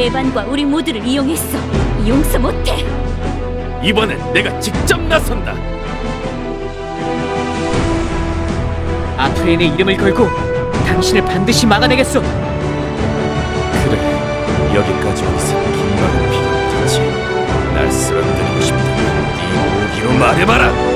에반과 우리 모두를 이용했어. 용서 못해. 이번엔 내가 직접 나선다. 아프렌의 이름을 걸고 당신을 반드시 막아내겠소. 그래, 여기까지 와서 긴 말은 필요 없지. 날 쓰러뜨리고 싶다. 네 무기로 말해봐라.